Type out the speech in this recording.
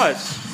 us.